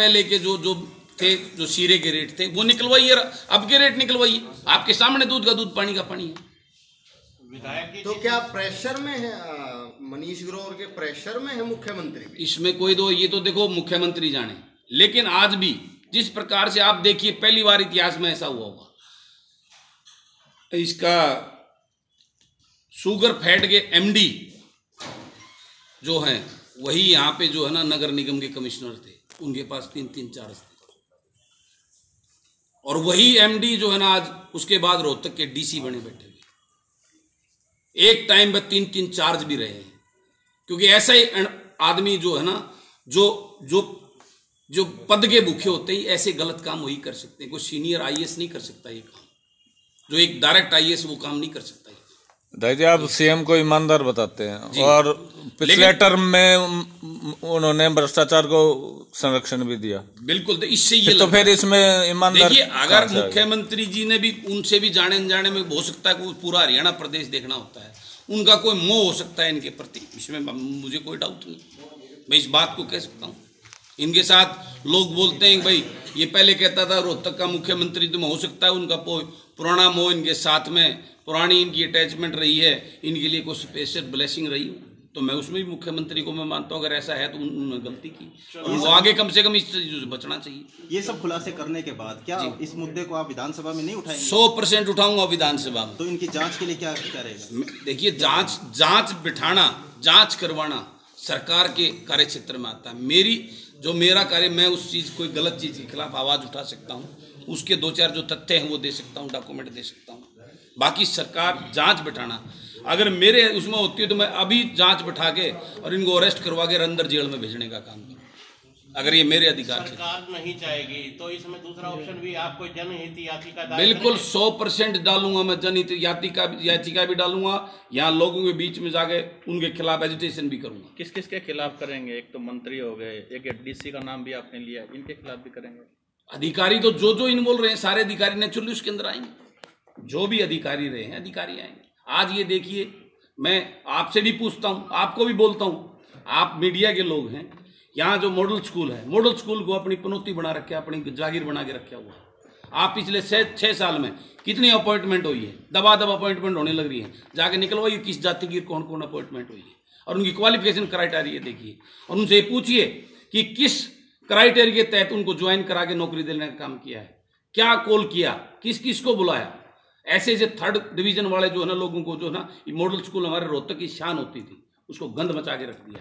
पहले के जो जो थे जो सीरे के रेट थे वो निकलवाइए अब के रेट निकलवाइए। आपके सामने दूध का दूध पानी का पानी है। तो क्या प्रेशर में है मनीष ग्रोवर के प्रेशर में है मुख्यमंत्री? इसमें कोई दो ये तो देखो मुख्यमंत्री जाने। लेकिन आज भी जिस प्रकार से आप देखिए पहली बार इतिहास में ऐसा हुआ होगा। इसका शुगर फैट के एमडी जो हैं वही यहाँ पे जो है ना नगर निगम के कमिश्नर थे। उनके पास तीन तीन चार्ज थे। और वही एमडी जो है ना आज उसके बाद रोहतक के डीसी बने बैठे हुए। एक टाइम में तीन तीन चार्ज भी रहे हैं। क्योंकि ऐसा ही आदमी जो है ना जो जो जो पद के भूखे होते ही ऐसे गलत काम वही कर सकते हैं। कोई सीनियर आईएएस नहीं कर सकता ये काम। जो एक डायरेक्ट आईएएस वो काम नहीं कर सकता दादी आप सीएम को ईमानदार बताते हैं। और पिछले टर्म में उन्होंने भ्रष्टाचार को संरक्षण भी दिया। बिल्कुल तो इससे ये तो फिर इसमें ईमानदार देखिए अगर मुख्यमंत्री जी ने भी उनसे भी जाने जाने में हो सकता है कि पूरा हरियाणा प्रदेश देखना होता है। उनका कोई मोह हो सकता है इनके प्रति? इसमें मुझे कोई डाउट नहीं। मैं इस बात को कह सकता हूँ। इनके साथ लोग बोलते हैं भाई ये पहले कहता था रोहतक का मुख्यमंत्री तो हो सकता है उनका पुराना मोह इनके साथ में पुरानी इनकी अटैचमेंट रही है इनके लिए कोई स्पेशल ब्लेसिंग रही हो। तो मैं उसमें भी मुख्यमंत्री को मैं मानता हूँ अगर ऐसा है तो उन्होंने गलती की। और वो आगे कम से कम इस चीज़ों से बचना चाहिए। ये सब खुलासे करने के बाद क्या इस मुद्दे को आप विधानसभा में नहीं उठाएँगे? सौ परसेंट उठाऊँगा विधानसभा में। तो इनकी जाँच के लिए क्या करेगा देखिए जाँच जाँच बिठाना जाँच करवाना सरकार के कार्य क्षेत्र में आता है। मेरी जो मेरा कार्य मैं उस चीज़ कोई गलत चीज़ के खिलाफ आवाज़ उठा सकता हूँ। उसके दो चार जो तथ्य हैं वो दे सकता हूँ डॉक्यूमेंट दे सकता हूँ। बाकी सरकार जाँच बिठाना अगर मेरे उसमें होती है तो मैं अभी जाँच बैठा के और इनको अरेस्ट करवा के अंदर जेल में भेजने का काम करूँ। अगर ये मेरे अधिकार सरकार नहीं चाहेगी तो इसमें दूसरा ऑप्शन भी आपको जनहित याचिका बिल्कुल सौ परसेंट डालूँगा मैं जनहित याचिका याचिका भी डालूँगा यहाँ लोगों के बीच में जाके उनके खिलाफ एजुटेशन भी करूँगा। किस किस के खिलाफ करेंगे? एक तो मंत्री हो गए एक डीसी का नाम भी आपने लिया इनके खिलाफ भी करेंगे। अधिकारी तो जो जो इन्वॉल्व रहे हैं सारे अधिकारी नेचुरली उसके अंदर आएँगे। जो भी अधिकारी रहे हैं अधिकारी आएँगे। आज ये देखिए, मैं आपसे भी पूछता हूँ, आपको भी बोलता हूँ, आप मीडिया के लोग हैं, यहाँ जो मॉडल स्कूल है, मॉडल स्कूल को अपनी पनौती बना रखे अपनी जागीर बना के रखा हुआ आप पिछले छः साल में कितनी अपॉइंटमेंट हुई है? दबा दबा अपॉइंटमेंट होने लग रही है। जाके निकलवाइए किस जाति की कौन कौन अपॉइंटमेंट हुई है। और उनकी क्वालिफिकेशन क्राइटेरिया देखिए। और उनसे ये पूछिए कि किस क्राइटेरिया के तहत उनको ज्वाइन करा के नौकरी देने का काम किया है? क्या कॉल किया? किस किस को बुलाया? ऐसे ऐसे थर्ड डिवीज़न वाले जो है ना लोगों को जो है ना मॉडल स्कूल हमारे रोहतक की शान होती थी, उसको गंद मचा के रख दिया।